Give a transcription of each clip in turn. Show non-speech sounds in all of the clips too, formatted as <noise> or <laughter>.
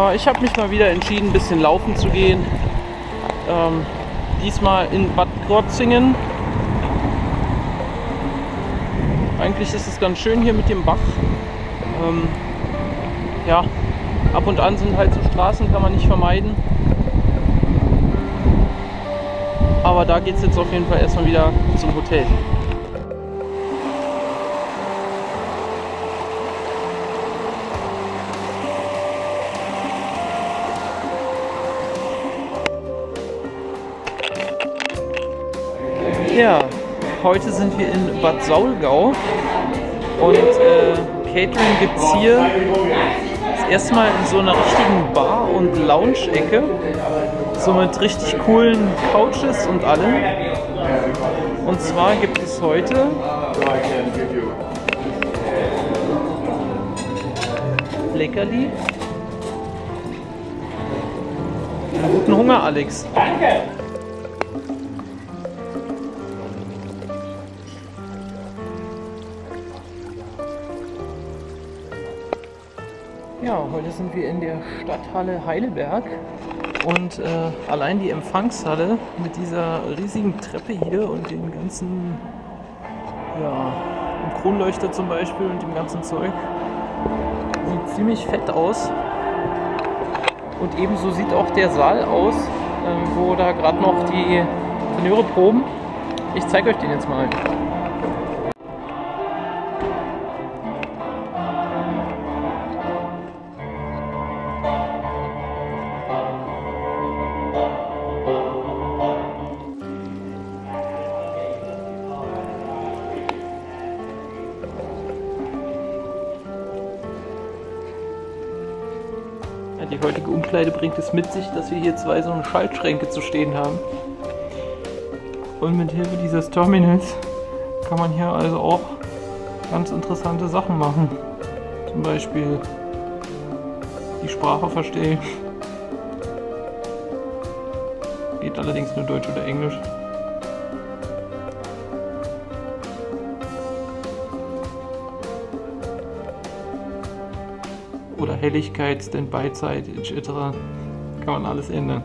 Ja, ich habe mich mal wieder entschieden, ein bisschen laufen zu gehen. Ähm, diesmal in Bad Krotzingen. Eigentlich ist es ganz schön hier mit dem Bach. Ähm, ja, ab und an sind halt so Straßen, kann man nicht vermeiden. Aber da geht es jetzt auf jeden Fall erstmal wieder zum Hotel. Ja, heute sind wir in Bad Saulgau und äh, Catering gibt es hier das erste Mal in so einer richtigen Bar- und Lounge-Ecke. So mit richtig coolen Couches und allem. Und zwar gibt es heute Leckerli. Guten Hunger, Alex. Danke. Ja, heute sind wir in der Stadthalle Heidelberg und äh, allein die Empfangshalle mit dieser riesigen Treppe hier und den ganzen, ja, dem Kronleuchter zum Beispiel und dem ganzen Zeug sieht ziemlich fett aus. Und ebenso sieht auch der Saal aus, ähm, wo da gerade noch die Tenöre proben. Ich zeige euch den jetzt mal. Die heutige Umkleide bringt es mit sich, dass wir hier zwei so eine Schaltschränke zu stehen haben. Und mit Hilfe dieses Terminals kann man hier also auch ganz interessante Sachen machen. Zum Beispiel die Sprache verstehen. Geht allerdings nur Deutsch oder Englisch. Oder Helligkeit, Standby-Zeit etc. Kann man alles ändern.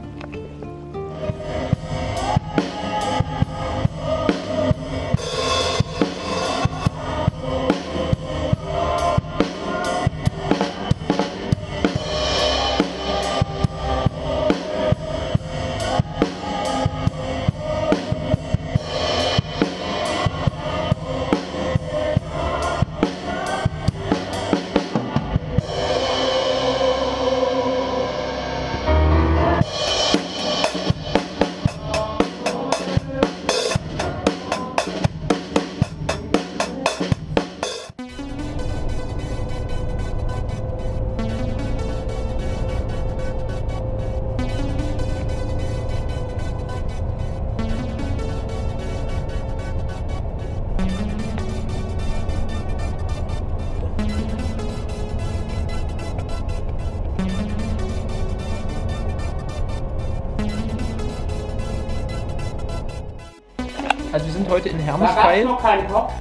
Also wir sind heute in Da gab Hermeskeil noch keinen Kopf.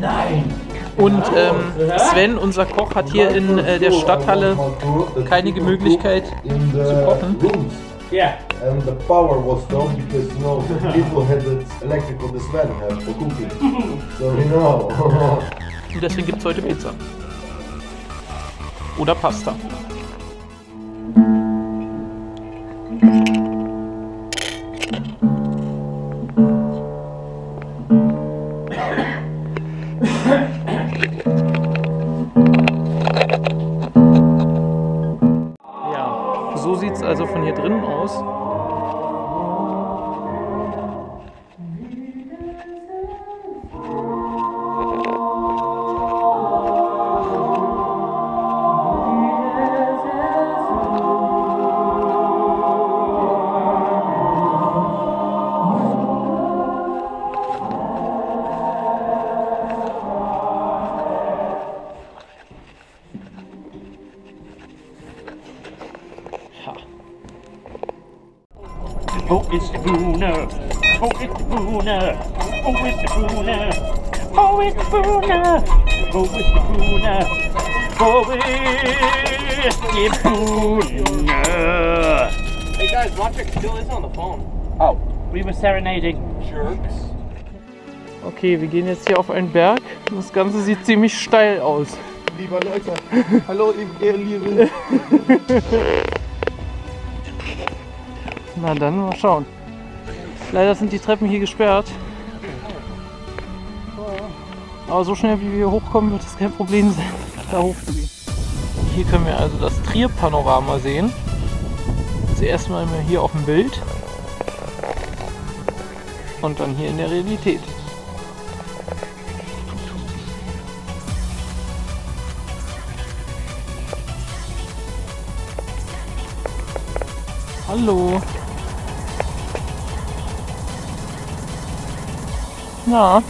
Nein. und ähm, Sven, unser Koch, hat hier in äh, der Stadthalle keine Möglichkeit zu kochen. Ja. And the power was stopped because you know people had the electrical had for cooking. So you know. <laughs> Und deswegen gibt es heute Pizza. Oder Pasta. Wo ist die Bühne? Wo ist die Bühne? Wo ist die Bühne? Wo ist die Bühne? Wo ist die Bühne? Wo ist die Buhne? Hey guys, Roger still is on the phone. Oh, we were serenading. Jerks. Okay, wir gehen jetzt hier auf einen Berg. Das Ganze sieht ziemlich steil aus. Lieber Leute, hallo ihr Lieben. <laughs> Na dann, mal schauen. Leider sind die Treppen hier gesperrt. Aber so schnell wie wir hochkommen, wird es kein Problem sein, <laughs> da hochzugehen. Hier können wir also das Trier-Panorama sehen. Zuerst mal hier auf dem Bild. Und dann hier in der Realität. Hallo. Na.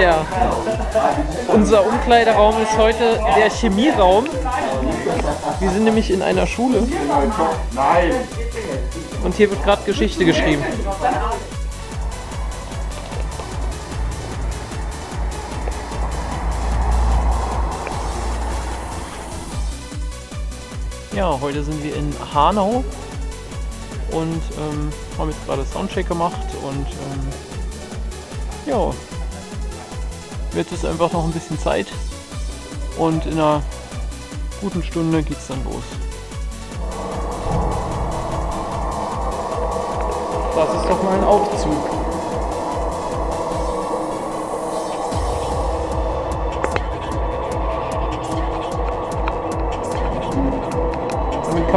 Ja. Unser Umkleideraum ist heute der Chemieraum. Wir sind nämlich in einer Schule. Nein. Und hier wird gerade Geschichte geschrieben. Ja, heute sind wir in Hanau und ähm, haben jetzt gerade Soundcheck gemacht und ähm, ja, wird es einfach noch ein bisschen Zeit und in einer guten Stunde geht's dann los. Das ist doch mal ein Aufzug.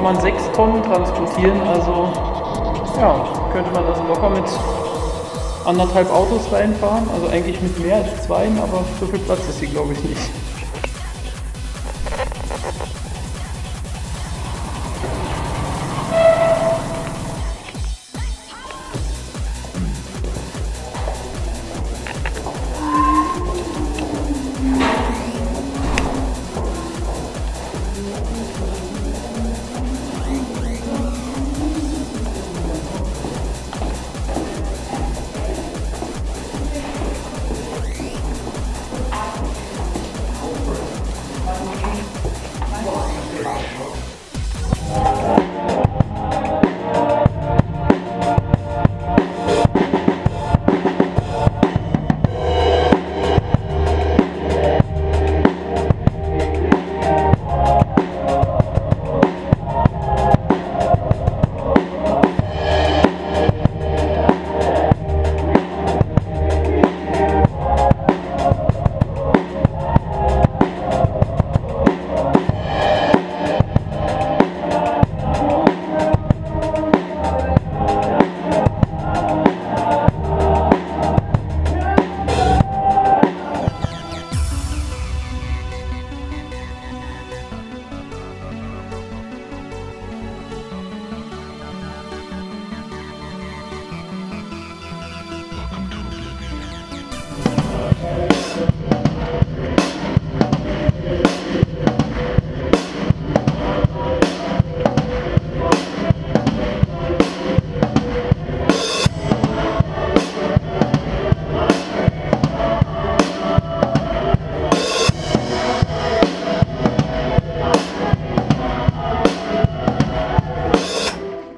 Damit kann man 6 Tonnen transportieren, also ja, könnte man das locker mit anderthalb Autos reinfahren. Also eigentlich mit mehr als zwei, aber so viel Platz ist hier glaube ich nicht.